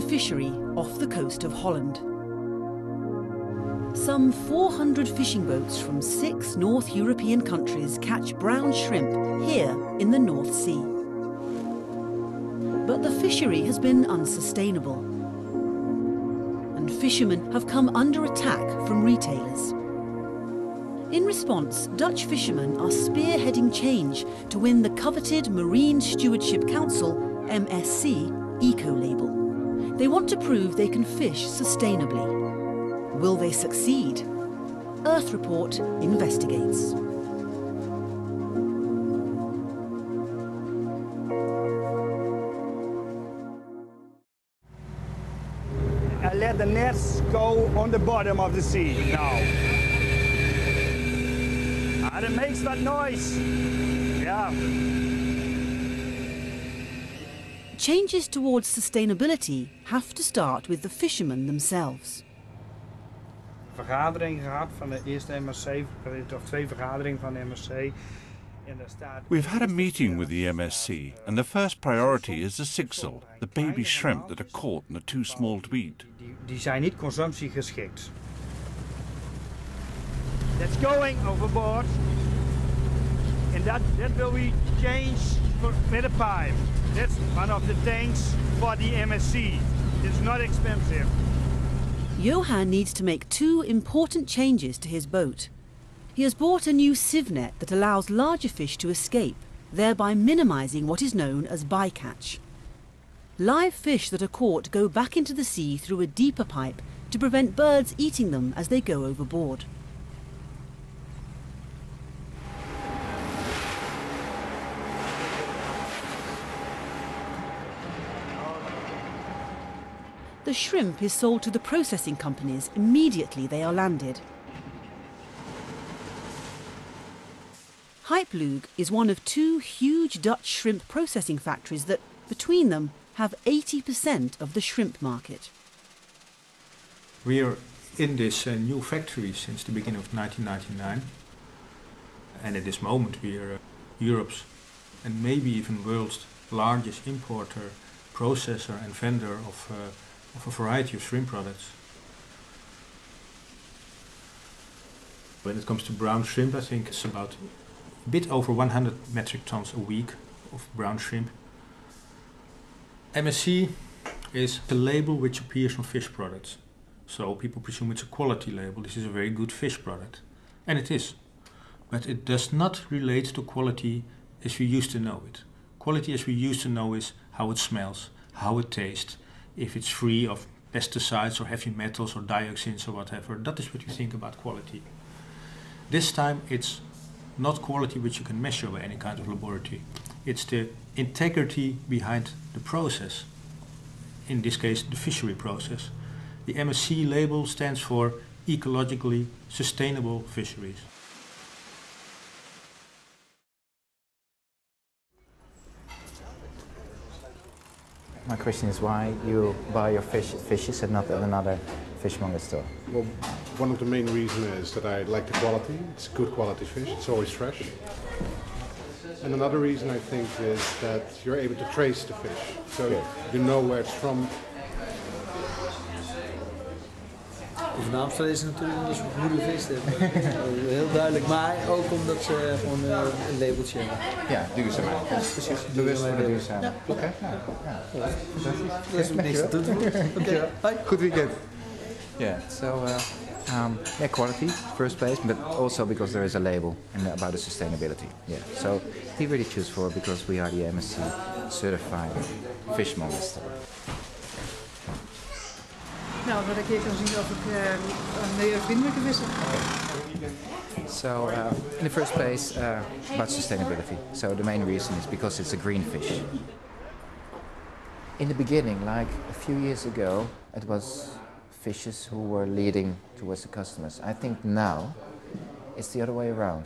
fishery off the coast of Holland. Some 400 fishing boats from six North European countries catch brown shrimp here in the North Sea. But the fishery has been unsustainable. And fishermen have come under attack from retailers. In response, Dutch fishermen are spearheading change to win the coveted Marine Stewardship Council, MSC, eco-label. They want to prove they can fish sustainably. Will they succeed? Earth Report investigates. I let the nets go on the bottom of the sea now. And it makes that noise. Yeah. Changes towards sustainability have to start with the fishermen themselves. Vergadering gehad van de eerste MSC, eh, of twee vergaderingen van de MSC. We've had a meeting with the MSC, and the first priority is the sixel, the baby shrimp that are caught and are too small to eat. Die, die zijn niet consumptiegeschikt. That's going overboard. And that, that will be changed a pipe. That's one of the tanks for the MSC. It's not expensive. Johan needs to make two important changes to his boat. He has bought a new sieve net that allows larger fish to escape, thereby minimising what is known as bycatch. Live fish that are caught go back into the sea through a deeper pipe to prevent birds eating them as they go overboard. The shrimp is sold to the processing companies immediately they are landed. Heiploeg is one of two huge Dutch shrimp processing factories that, between them, have 80% of the shrimp market. We are in this uh, new factory since the beginning of 1999. And at this moment we are uh, Europe's and maybe even world's largest importer, processor and vendor of, uh, of a variety of shrimp products. When it comes to brown shrimp, I think it's about a bit over 100 metric tons a week of brown shrimp. MSC is a label which appears on fish products. So people presume it's a quality label. This is a very good fish product. And it is. But it does not relate to quality as we used to know it. Quality as we used to know is how it smells, how it tastes, if it's free of pesticides or heavy metals or dioxins or whatever. That is what you think about quality. This time it's not quality which you can measure by any kind of laboratory. It's the integrity behind the process. In this case, the fishery process. The MSC label stands for ecologically sustainable fisheries. My question is why you buy your fish at Fishes and not at another fishmonger store? Well, one of the main reasons is that I like the quality. It's good quality fish. It's always fresh. And another reason I think is that you're able to trace the fish. So you know where it's from. De voornaamste reden is natuurlijk omdat ze goede vis hebben. Heel duidelijk, maar ook omdat ze gewoon eh, een labeltje hebben. Ja, duurzaamheid. Ja, precies. Bewust voor de duurzaamheid. Oké, nou, ja. Fantastisch. Dat is niks te voegen. Oké. Good weekend. Yeah, so uh, um, yeah, quality, first place, but also because there is a label and about the sustainability. Yeah, so he really choose for because we are the MSC certified fishmonger store. Nou, ik hier kan zien of ik milieuvriendelijke vis. So, uh, in the first place, uh, about sustainability. So, the main reason is because it's a green fish. In the beginning, like a few years ago, it was fishes who were leading towards the customers. I think now it's the other way around.